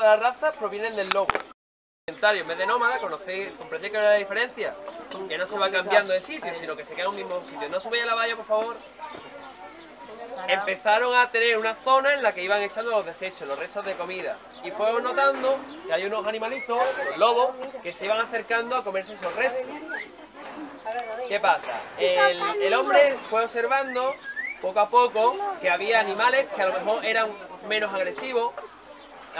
las razas provienen del lobo. En vez de nómada, ¿conocéis, ¿comprendéis que es la diferencia? Que no se va cambiando de sitio, sino que se queda en un mismo sitio. No subáis a la valla, por favor. Empezaron a tener una zona en la que iban echando los desechos, los restos de comida. Y fueron notando que hay unos animalitos, los lobos, que se iban acercando a comerse esos restos. ¿Qué pasa? El, el hombre fue observando poco a poco que había animales que a lo mejor eran menos agresivos,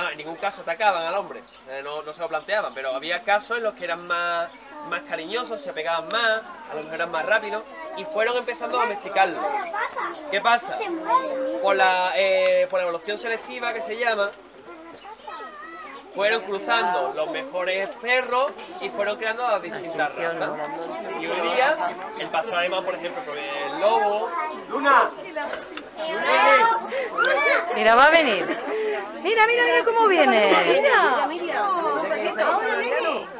Ah, en ningún caso atacaban al hombre, eh, no, no, se lo planteaban, pero había casos en los que eran más, más cariñosos, se pegaban más, a lo mejor eran más rápidos, y fueron empezando a domesticarlo. ¿Qué pasa? Por la, eh, por la evolución selectiva que se llama, fueron cruzando los mejores perros y fueron creando las distintas razas. Y hoy día, el pastor alemán, por ejemplo, el lobo... ¡Luna! Mira, va a venir. Mira, mira, mira cómo viene. Mira, mira.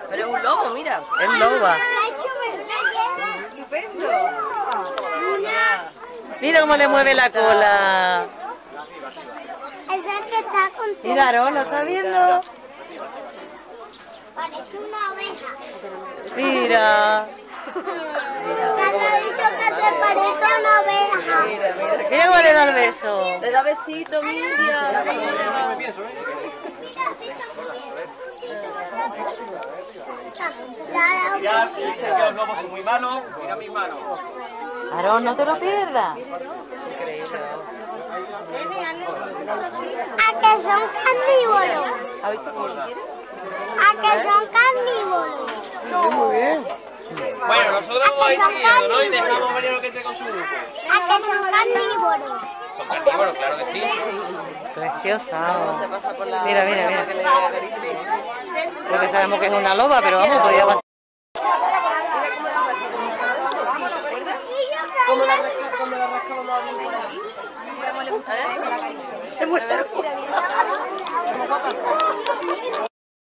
Pero es un lobo, mira. Es loba. Mira cómo le mueve la cola. Esa que está contigo. Mira, Aarón, ¿lo está viendo? Parece una oveja. Mira. Ya te he dicho que te parece una oveja. Mira cómo le da el beso. Le da besito, mira. Ya, que los lobos son muy malos, mira mis manos. Aarón, no te lo pierdas. A que son carnívoros. A que son carnívoros. Muy bien. Bueno, nosotros vamos a ir siguiendo, ¿no? Y dejamos venir lo que esté con su grupo. A que son carnívoros. Son carnívoros, claro que sí. Preciosa. Mira, mira, mira. Porque sabemos que es una loba, pero vamos, podía pasar. Como la rascamos